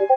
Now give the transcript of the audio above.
you